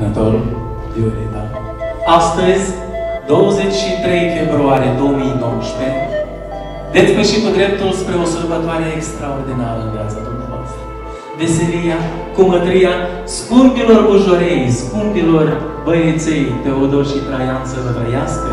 Anatol, Violeta, Astăzi, 23 februarie 2019, deți cu dreptul spre o sărbătoare extraordinară în viața dumneavoastră. Veselia, cumătria, scumpilor bujorei, scumpilor băieței Teodor și Traian să vă trăiască.